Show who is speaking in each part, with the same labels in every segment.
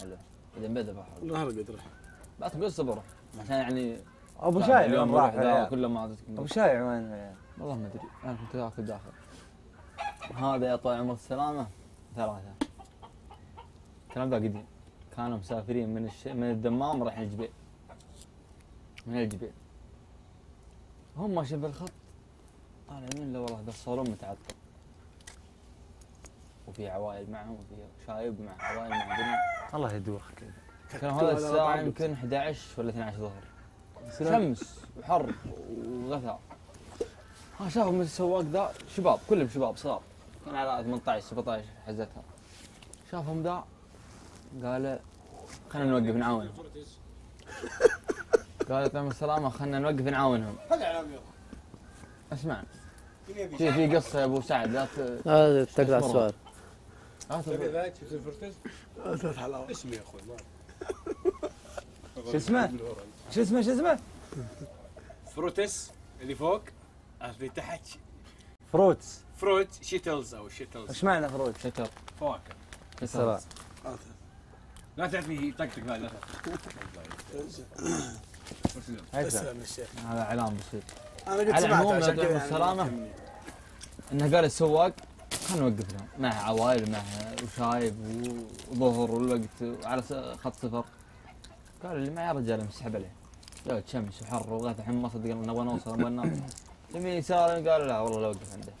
Speaker 1: حلو. بعدين بدا بحر
Speaker 2: نهر قدره
Speaker 1: لا تقول صبر عشان يعني
Speaker 3: أبو شايع
Speaker 1: اليوم
Speaker 3: وين راح.
Speaker 1: ذا؟ كله ما
Speaker 3: أبو شايع وين؟
Speaker 1: والله ما أدري. أنا كنت آخذ داخل. هذا يا طويل عمر السلامة. ثلاثة. الكلام ذا قديم. كانوا مسافرين من الش... من الدمام رايحين الجبيل. من الجبيل. هم ماشيين بالخط. طالع يمين لا والله. ذا الصالون متعطل. وفي عوائل معهم وفي شايب مع عوائل مع دنيا
Speaker 3: الله يدوخ
Speaker 1: كان هذا الساعة يمكن 11 ولا 12 ظهر. شمس وحر وغثاء. ها شافوا من السواق ذا شباب كلهم شباب صغار. كان على 18 17 حزتها. شافهم ذا؟ قال خلينا نوقف نعاونهم. قال يعطيهم السلامة خلينا نوقف نعاونهم.
Speaker 2: هذا إعلام يلا.
Speaker 1: اسمع. في في قصة يا أبو سعد لا ت-
Speaker 4: هذا تقرأ
Speaker 1: مرة.
Speaker 4: السؤال.
Speaker 2: ذاك شفت الفرتز؟ حلاوه يا أخوي
Speaker 3: شو اسمه؟ شو اسمه شو اسمه؟
Speaker 2: فروتس اللي فوق اللي تحت
Speaker 3: فروتس
Speaker 2: فروت شيتلز أو شيتلز
Speaker 3: إيش معنى فروت؟
Speaker 1: شكر
Speaker 2: فواكه
Speaker 3: السلام
Speaker 2: لا تعطيه يطقطق لا لا
Speaker 3: اسلم
Speaker 2: الشيخ
Speaker 1: هذا اعلام بسيط
Speaker 2: أنا
Speaker 1: على
Speaker 2: سمعت عشان كذا يعني
Speaker 1: السلامة.
Speaker 2: يهمني.
Speaker 1: إنه قال السواق خلينا نوقف لهم مع عوائل مع وشايب وظهر والوقت وعلى س- خط صفر. قال اللي معي رجال مسحب عليه يا شمس وحر وغث الحين ما صدق نبغى نوصل نبغى نوصل يمين يسار قال لا والله أوقف عنده.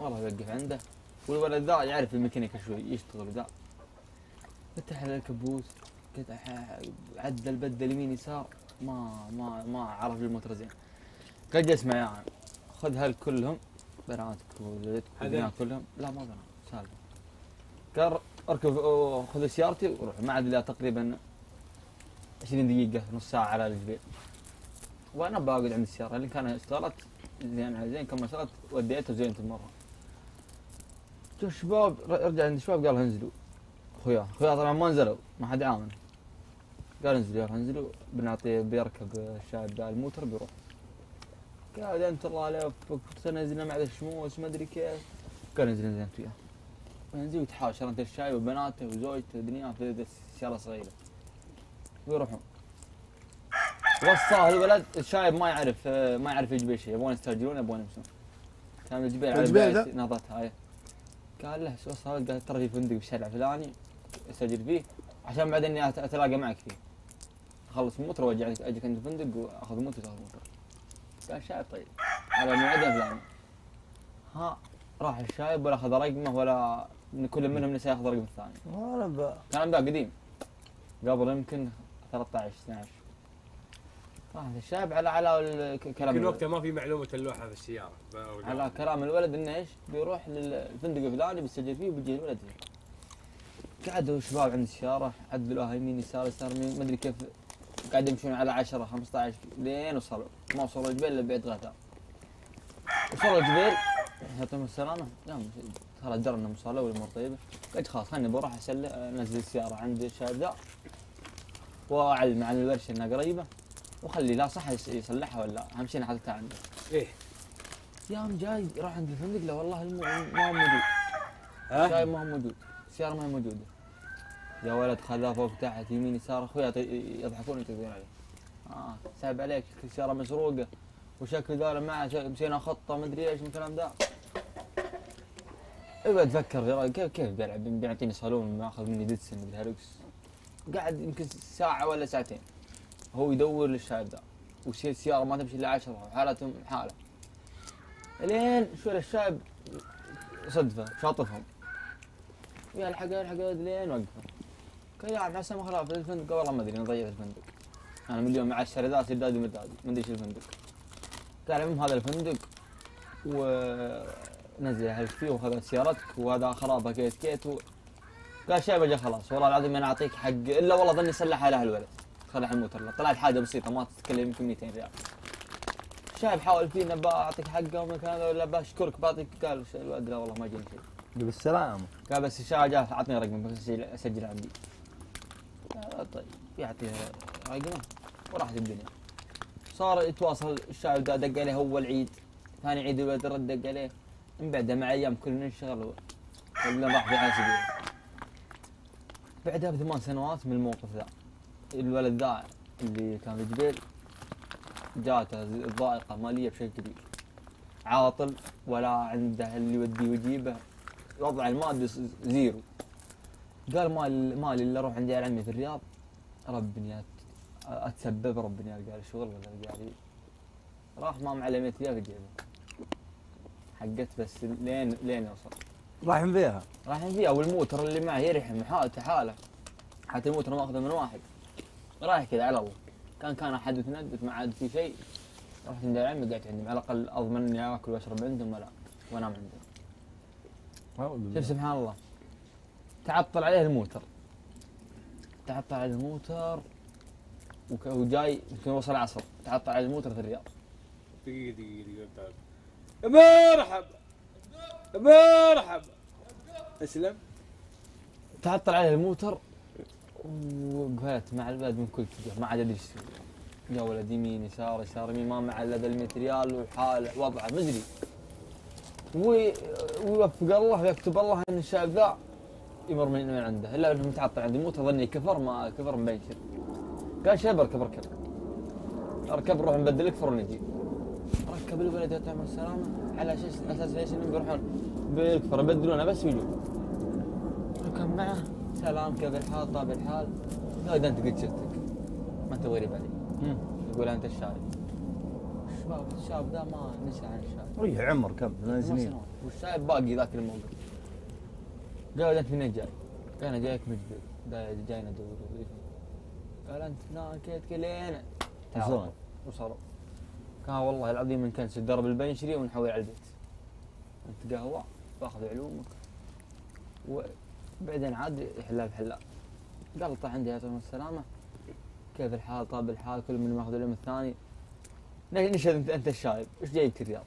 Speaker 1: والله بوقف عنده. والولد ذا يعرف الميكانيكا شوي يشتغل ذا. فتح الكبوت قطع عدل بدل يمين يسار. ما ما ما عرف الموتر زين. قد اسمع يا عم خذ هال كلهم بناتك وولدك كلهم لا ما بنات سالفه قال اركب خذ سيارتي وروح. ما عاد إلا تقريبا 20 دقيقة نص ساعة على الجبيل وأنا بقعد عند السيارة. اللي كان اشتغلت زين زين كم اشتغلت وديته زينت مرة. جو الشباب رجع عند الشباب قال انزلوا. أخويا أخويا طبعا ما نزلوا ما حد عامل قال انزلوا يلا انزلوا. بنعطيه بيركب الشايب ذا الموتر بيروح. قال أنت الله عليك نزلنا مع الشموس ما أدري كيف. قال انزل أنت وياه. ينزل ويتحاشر أنت الشاي وبناته وزوجته ودنياه في ذي السياره صغيرة. ويروحون. وصاه الولد الشايب ما يعرف ما يعرف يجيب شيء يبغون يستأجرون يبغون يمشون. كان الجبيل على البيت هاي. قال له وصاه قال ترى في فندق بالشارع الفلاني استأجر فيه عشان بعدين أتلاقى معك فيه. اخلص الموتر وأجي عندك- أجيك عند الفندق وأخذ موتر تاخذ موتر. قال شايب طيب. على موعد فلاني ها راح الشايب ولا أخذ رقمه ولا من كل منهم نسى يأخذ رقم الثاني.
Speaker 3: ولا
Speaker 1: كان ذا قديم. قبل يمكن 13 12 راح الشايب على على كلام
Speaker 2: يمكن
Speaker 1: الولد.
Speaker 2: وقتها ما في معلومة اللوحه في السياره
Speaker 1: على كلام الولد إنه إيش؟ بيروح للفندق الفلاني بيسجل فيه وبيجي الولد. فيه. قعدوا شباب عند السياره عدلوها يمين يسار يسار ما أدري كيف قاعد يمشون على 10 15 لين وصلوا. ما وصلوا الجبيل إلا بعد غثاء وصلوا الجبيل يعطيهم السلامة. قام ترى درى إنهم وصلوا والأمور طيبة. قلت خلاص خلني بروح أسلم أنزل السيارة عند الشايب ذا وأعلم عن الورشة إنها قريبة. وخلي لا صح يصلحها ولا أهم شيء حطيتها عنده
Speaker 2: إيه.
Speaker 1: يوم جاي راح عند الفندق لا والله الم... ما هو موجود.
Speaker 2: ها؟
Speaker 1: شايب ما هو موجود. السيارة ما هي موجودة. يا ولد خذها فوق تحت يمين يسار أخويا يضحكون يتقون عليه. آه سايب عليك السيارة مسروقة وشكل ذولا معه مشينا خطة ما أدري إيش من الكلام ذا في رأيي كيف كيف بيلعب؟ بيعطيني صالون ماخذ مني ديتسن مدري هالوكس قاعد يمكن ساعة ولا ساعتين. هو يدور للشايب ذا والسيارة ما تمشي إلا عشرة وحالتهم حالة. لين شوي الشايب صدفة شاطفهم. يا الحق لين وقفوا عم حسن ما خلاص في الفندق والله ما أدري أنا ضيعت الفندق. أنا من اليوم مع الشردات سدادي مدادي ما أدري إيش الفندق. قال المهم هذا الفندق ونزل اهلك فيه وخذ سيارتك وهذا خرابة كيت كيت و... قال شايب أجل خلاص. والله العظيم أنا أعطيك حق إلا والله ظني صلحها له الولد. صلح الموتر طلعت حاجة بسيطة ما تتكلم يمكن 200 ريال. شايب حاول فينا بعطيك حقه ومن كذا ولا بشكرك بعطيك قال الولد لا والله ما جاني شيء.
Speaker 3: بالسلامة
Speaker 1: قال بس الشارع جاء أعطني رقم بس أسجل عندي. طيب يعطيه رقمه وراحت الدنيا صار يتواصل الشاعر ده دق عليه أول عيد ثاني عيد الولد رد دق عليه. من بعدها مع أيام كلنا ننشغل ولا راح في حال سبيل بعدها بثمان سنوات من الموقف ذا. الولد ذا اللي كان في جبيل جاته الضائقة مالية بشكل كبير. عاطل ولا عنده اللي يوديه ويجيبه. وضع المادي zero. قال مال مالي إلا أروح عند عيال عمي في الرياض. ربني أت- أتسبب ربني القى لي شغل ولا القى لي راح ما الا 100 ريال في جيبه حقت بس لين لين يوصل.
Speaker 3: راح فيها؟
Speaker 1: راح فيها. والموتر اللي معه يرحم حالته حاله. حتى الموتر ماخذه من واحد. رايح كذا على الله. كان كان أحد يتندد ما عاد في شيء. رحت عند عمي قعدت عندهم على الأقل أضمن إني آكل وأشرب عندهم ولا وأنام عندهم. شوف سبحان الله. تعطل عليه الموتر. تعطل عليه الموتر وجاي يمكن وصل العصر تعطل عليه الموتر في الرياض.
Speaker 2: دقيقة دقيقة دقيقة. مرحبا. مرحبا. أسلم.
Speaker 1: تعطل عليه الموتر وقفلت مع الولد من كل اتجاه ما عاد أدري إيش يا ولد يمين يسار يسار يمين ما معه إلا ذا ال 100 ريال وحال وضعه مزري وي- ويوفق الله ويكتب الله إن الشاب ذا يمر من من عنده. الا انه متعطل عند الموتر ظني كفر ما كفر مبنشر قال شاب اركب اركب اركب نروح نبدلك فرن نجي ركب الولد يا عمر السلامة. على أساس أساس إيش؟ إنهم بيروحون بالكفر يبدلونه بس ويجون ركب معه. سلام كيف الحال؟ طاب الحال. لا ده أنت قد شفتك. ما انت غريب علي يقول أنت الشايب الشباب الشاب ذا ما نسى عن الشايب
Speaker 3: ريح عمر كم؟ ثمان سنين.
Speaker 1: والشايب باقي ذاك الموقف. قال أنت منين جاي؟ قال أنا جايك دا- جاينا ادور وظيفه قال أنت هناك كيت كلين
Speaker 3: وصلوا.
Speaker 1: وصلوا كان والله العظيم من كنس الدرب البنشري ونحول على البيت. أنت قهوة باخذ علومك. وبعدين عاد يحلها بحلها قال طلع عندي يا طويل السلامه كيف الحال؟ طاب الحال كل من ماخذ اليوم الثاني. نشهد انت أنت الشايب؟ إيش جايبك الرياض؟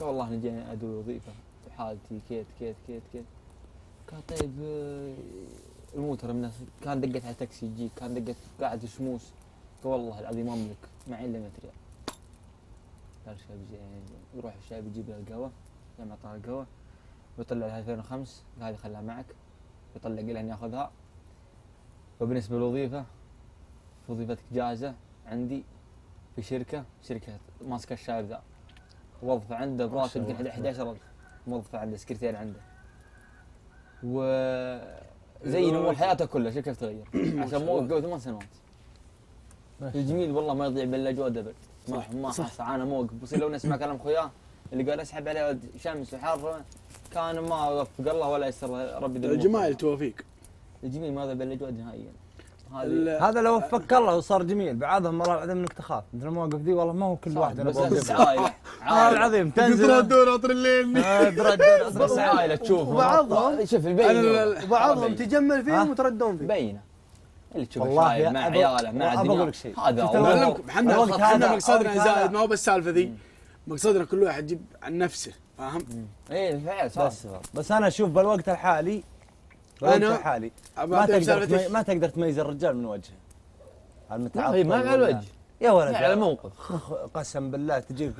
Speaker 1: قال والله أنا جاي أدور وظيفة. حالتي كيت كيت كيت كيت. قال طيب آه، الموتر من كان دقت على تاكسي يجيك كان دقت قاعد شموس والله العظيم أملك معي الا 100 ريال قال شاب زين يروح الشاب يجيب له القهوة يجمع طال القهوة ويطلع لها 2005 هذه خلها معك. يطلق لها إني ياخذها وبالنسبة للوظيفة وظيفتك جاهزة عندي في شركة شركة ماسكه الشايب ذا وظفه عنده براتب يمكن 11000 موظفه عنده سكرتير عنده. و زي امور حياته كلها شوف كيف تغير عشان موقف قبل ثمان سنوات. الجميل والله ما يضيع بالا جواد ابد ما ما حصل أنا موقف بس لو نسمع كلام أخوياه اللي قال أسحب عليه شمس وحر كان ما وفق الله ولا يسر ربي
Speaker 4: الجمال. توفيق
Speaker 1: الجميل ما يضيع بالا جواد نهائيا.
Speaker 3: هذا لو وفقك الله وصار جميل بعضهم والله العظيم انك تخاف. مثل المواقف ذي والله ما هو كل واحد
Speaker 1: أنا
Speaker 3: والله
Speaker 1: عائله
Speaker 3: العظيم تنزل.
Speaker 4: الدور عطر الليل.
Speaker 3: آه، درج- درج-
Speaker 1: بس عائله تشوف
Speaker 5: وبعضهم-
Speaker 1: شوف البين
Speaker 4: ال-
Speaker 5: وبعضهم تجمل فيهم؟ وتردون فيه
Speaker 1: بينة. اللي تشوف
Speaker 3: والله
Speaker 1: مع عياله مع الدنيا
Speaker 3: أقول لك شيء.
Speaker 1: هذا
Speaker 4: معلمكم
Speaker 3: إحنا
Speaker 4: مقصدنا زايد ما هو بالسالفة ذي. مقصدنا كل واحد يجيب عن نفسه فاهم؟
Speaker 1: إيه صح.
Speaker 3: بس بس أنا أشوف بالوقت الحالي الحالي
Speaker 4: أبى
Speaker 3: ما تقدر تمي... ما تقدر تميز الرجال من وجهه.
Speaker 1: هي ما على الوجه
Speaker 3: يا ولد.
Speaker 1: على الموقف
Speaker 3: قسم بالله تجيك